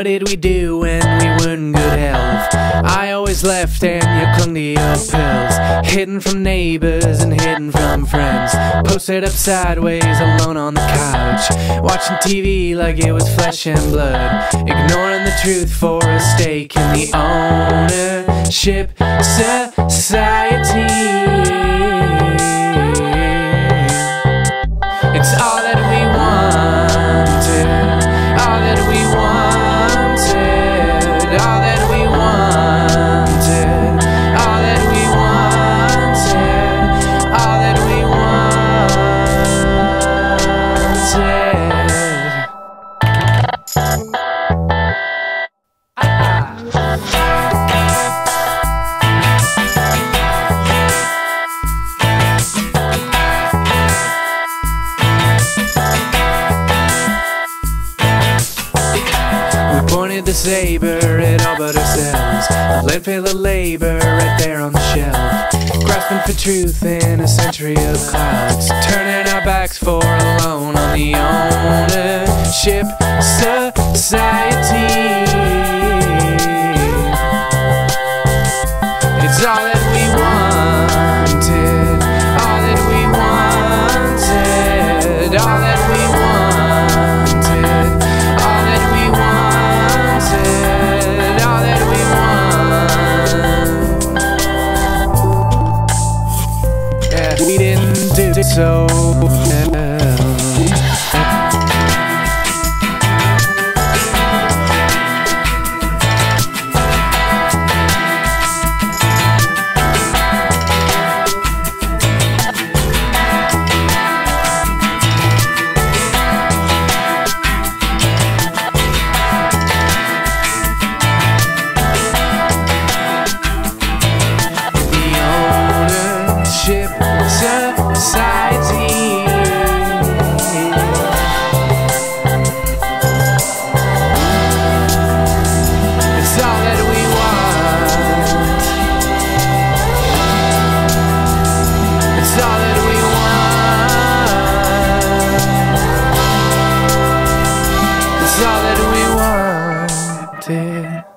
What did we do when we were in good health? I always left and you clung to your pills. Hidden from neighbors and hidden from friends. Posted up sideways alone on the couch. Watching TV like it was flesh and blood. Ignoring the truth for a stake in the ownership society. We pointed the saber at all but ourselves. A landfill of labor right there on the shelf. Grasping for truth in a century of clouds. Turning our backs for a loan on the ownership society. It's all that we wanted, We didn't do so all that we wanted.